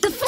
the